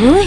เฮ้ย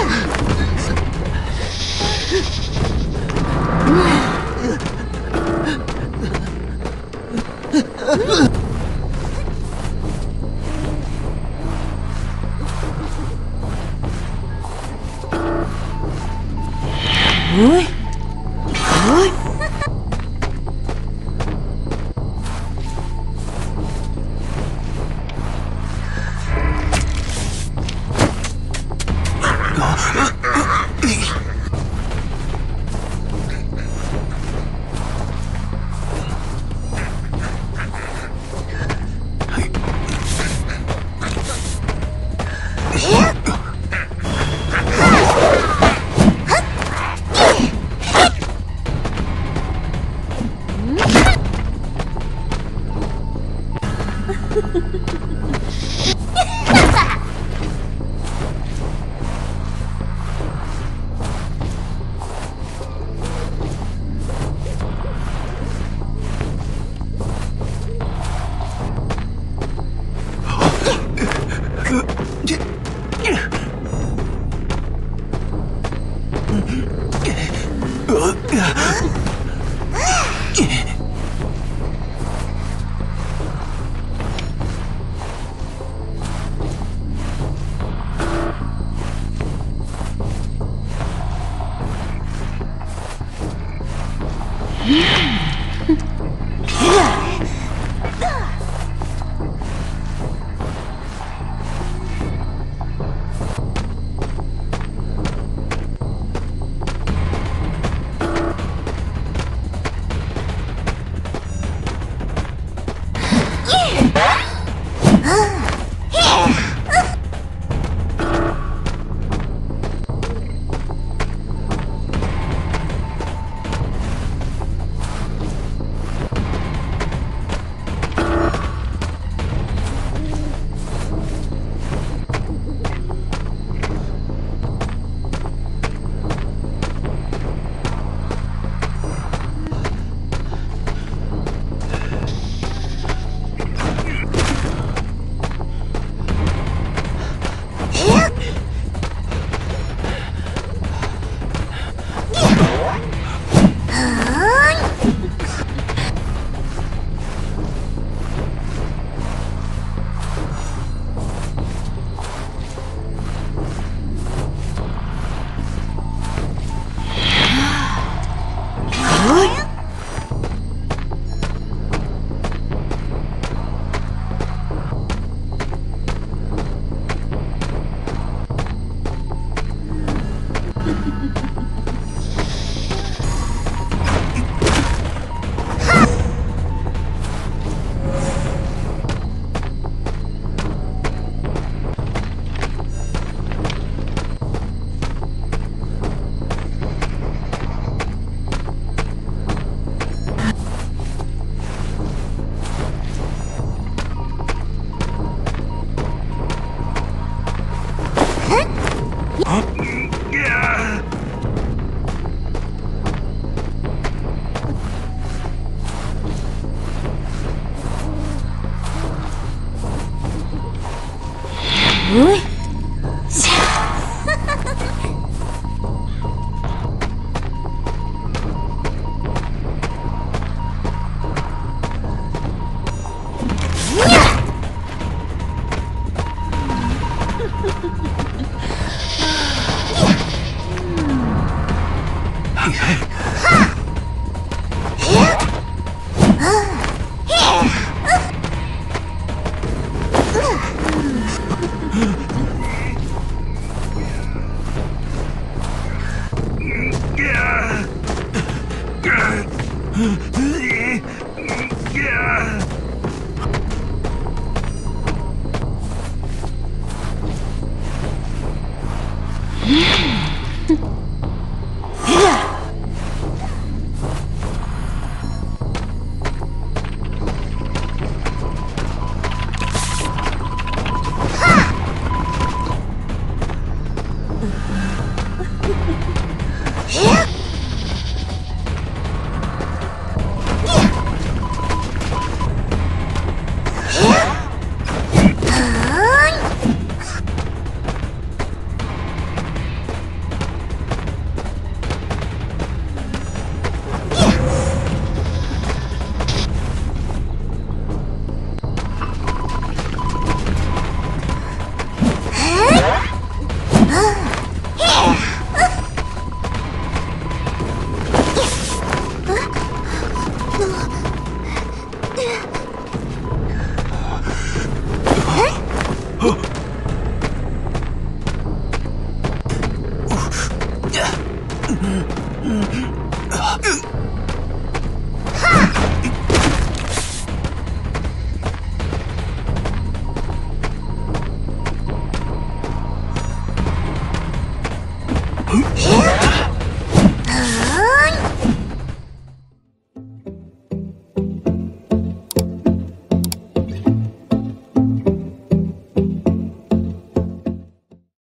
Ah!